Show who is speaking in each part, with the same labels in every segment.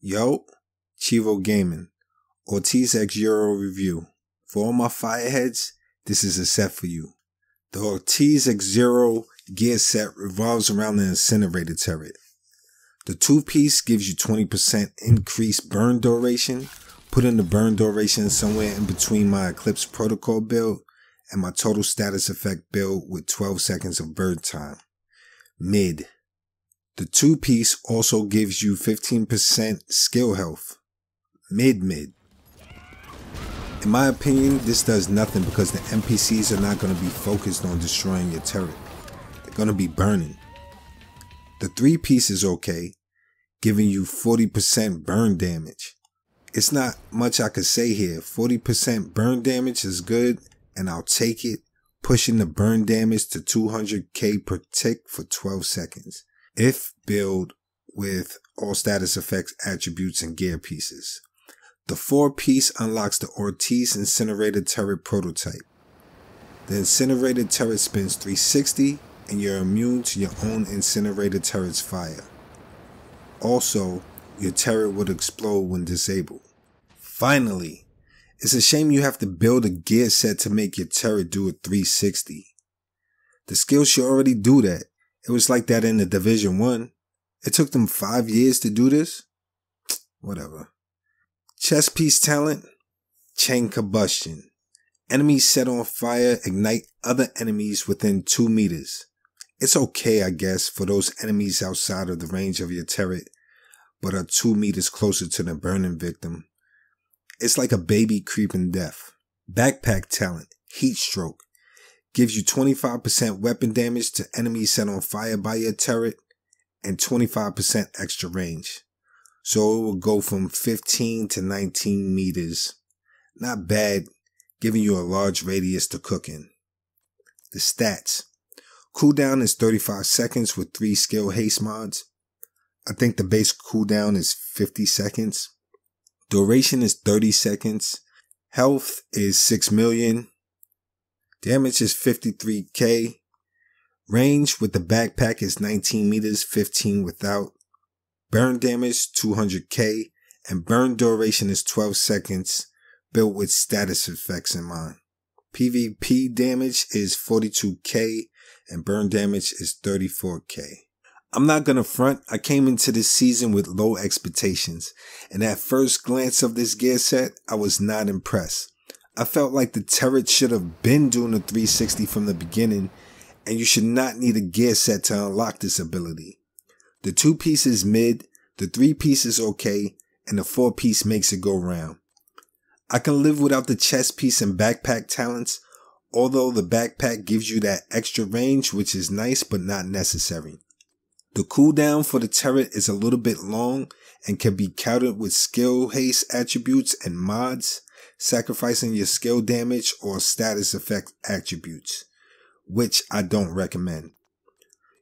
Speaker 1: Yo, Chivo Gaming, Ortiz Exuro review. For all my fireheads, this is a set for you. The Ortiz Exuro gear set revolves around the incinerator turret. The two piece gives you 20% increased burn duration, putting the burn duration somewhere in between my Eclipse protocol build and my total status effect build with 12 seconds of burn time. Mid. The two piece also gives you 15% skill health. Mid mid. In my opinion, this does nothing because the NPCs are not going to be focused on destroying your turret. They're going to be burning. The three piece is okay, giving you 40% burn damage. It's not much I could say here. 40% burn damage is good, and I'll take it, pushing the burn damage to 200k per tick for 12 seconds if build with all status effects, attributes, and gear pieces. The four piece unlocks the Ortiz Incinerator Turret prototype. The incinerator turret spins 360 and you're immune to your own incinerator turret's fire. Also, your turret would explode when disabled. Finally, it's a shame you have to build a gear set to make your turret do a 360. The skill should already do that, it was like that in the Division 1. It took them five years to do this? Whatever. Chest piece talent, chain combustion. Enemies set on fire ignite other enemies within two meters. It's okay, I guess, for those enemies outside of the range of your turret, but are two meters closer to the burning victim. It's like a baby creeping death. Backpack talent, heat stroke gives you 25% weapon damage to enemies set on fire by your turret and 25% extra range. So it will go from 15 to 19 meters. Not bad, giving you a large radius to cook in. The stats. Cooldown is 35 seconds with 3 skill haste mods. I think the base cooldown is 50 seconds. Duration is 30 seconds. Health is 6 million. Damage is 53k. Range with the backpack is 19 meters, 15 without. Burn damage 200k. And burn duration is 12 seconds, built with status effects in mind. PvP damage is 42k and burn damage is 34k. I'm not gonna front, I came into this season with low expectations, and at first glance of this gear set, I was not impressed. I felt like the turret should have been doing a 360 from the beginning, and you should not need a gear set to unlock this ability. The two pieces mid, the three piece is okay, and the four piece makes it go round. I can live without the chest piece and backpack talents, although the backpack gives you that extra range, which is nice but not necessary. The cooldown for the turret is a little bit long and can be countered with skill haste attributes and mods sacrificing your skill damage or status effect attributes, which I don't recommend.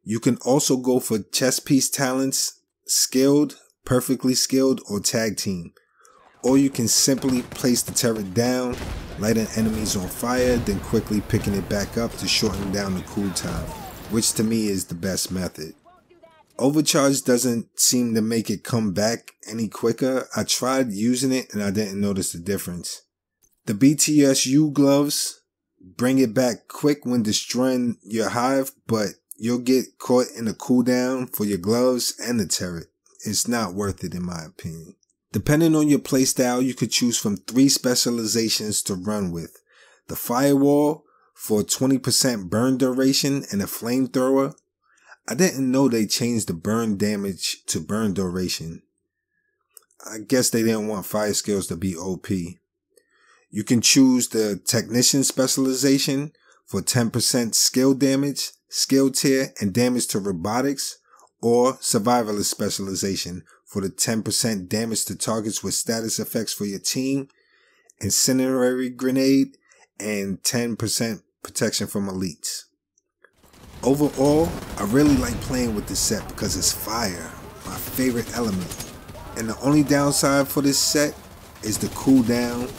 Speaker 1: You can also go for chest piece talents, skilled, perfectly skilled, or tag team. Or you can simply place the turret down, lighting enemies on fire, then quickly picking it back up to shorten down the cool time, which to me is the best method. Overcharge doesn't seem to make it come back any quicker. I tried using it and I didn't notice the difference. The BTSU gloves bring it back quick when destroying your hive, but you'll get caught in a cooldown for your gloves and the turret. It's not worth it in my opinion. Depending on your playstyle, you could choose from three specializations to run with. The firewall for 20% burn duration and a flamethrower. I didn't know they changed the burn damage to burn duration. I guess they didn't want fire skills to be OP. You can choose the technician specialization for 10% skill damage, skill tier, and damage to robotics, or survivalist specialization for the 10% damage to targets with status effects for your team, incendiary grenade, and 10% protection from elites. Overall, I really like playing with this set because it's fire, my favorite element. And the only downside for this set is the cooldown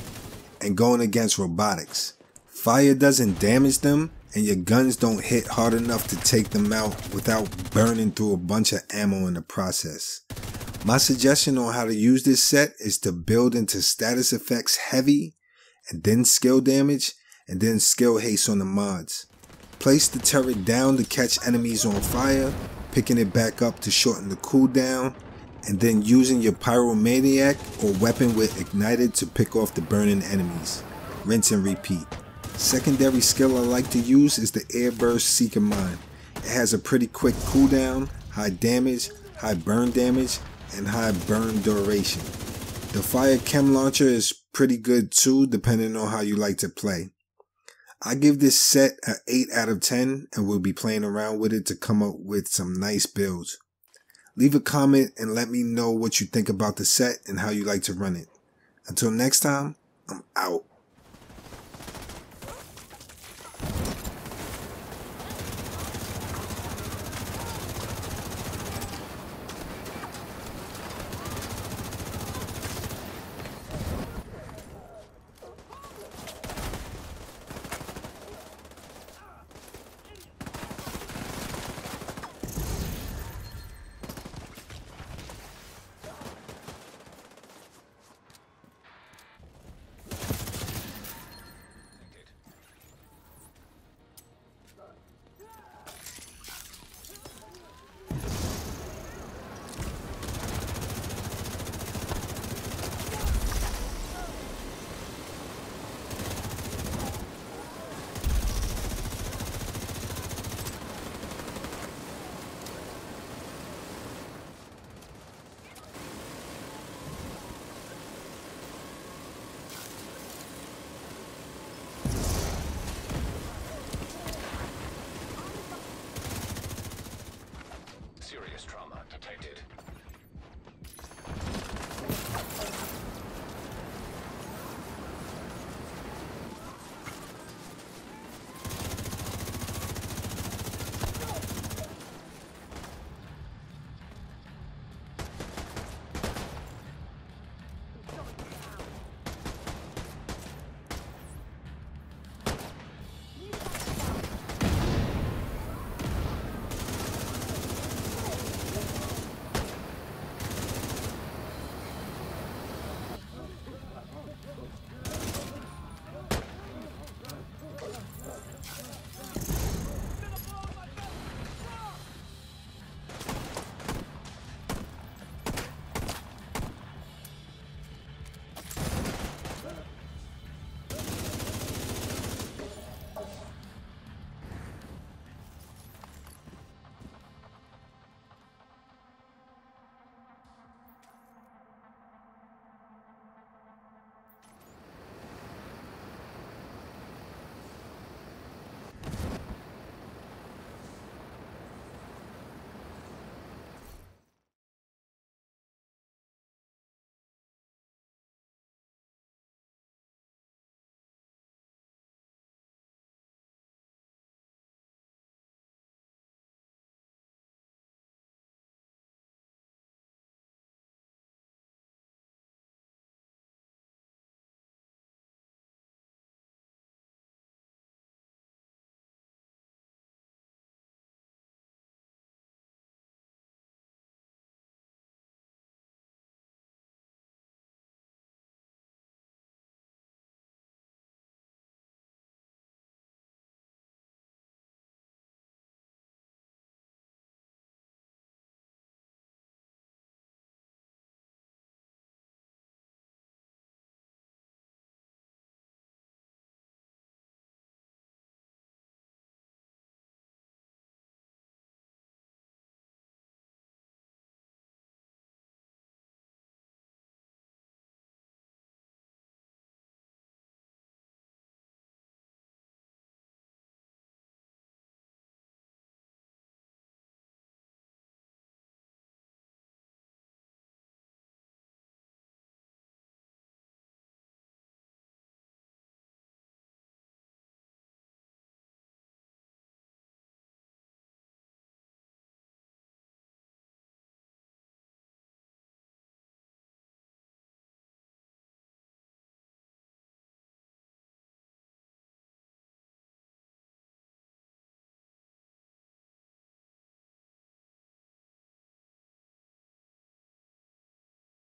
Speaker 1: and going against robotics. Fire doesn't damage them and your guns don't hit hard enough to take them out without burning through a bunch of ammo in the process. My suggestion on how to use this set is to build into status effects heavy and then skill damage and then skill haste on the mods. Place the turret down to catch enemies on fire, picking it back up to shorten the cooldown, and then using your pyromaniac or weapon with ignited to pick off the burning enemies. Rinse and repeat. Secondary skill I like to use is the Airburst Seeker Mine. It has a pretty quick cooldown, high damage, high burn damage, and high burn duration. The Fire Chem Launcher is pretty good too, depending on how you like to play. I give this set an 8 out of 10 and we'll be playing around with it to come up with some nice builds. Leave a comment and let me know what you think about the set and how you like to run it. Until next time, I'm out.